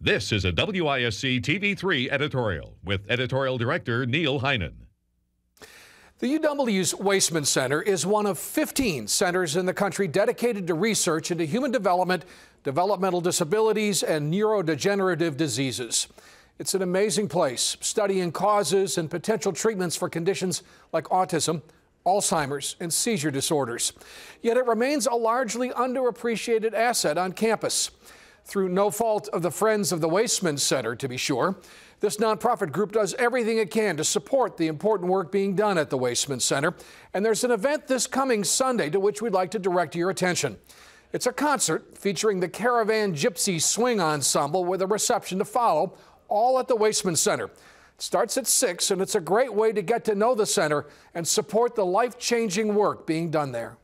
This is a WISC TV3 editorial with editorial director Neil Heinen. The UW's Waisman Center is one of 15 centers in the country dedicated to research into human development, developmental disabilities, and neurodegenerative diseases. It's an amazing place, studying causes and potential treatments for conditions like autism, Alzheimer's, and seizure disorders. Yet it remains a largely underappreciated asset on campus through no fault of the Friends of the Waisman Center, to be sure. This nonprofit group does everything it can to support the important work being done at the Waisman Center. And there's an event this coming Sunday to which we'd like to direct your attention. It's a concert featuring the Caravan Gypsy Swing Ensemble with a reception to follow, all at the Waisman Center. It starts at 6, and it's a great way to get to know the center and support the life changing work being done there.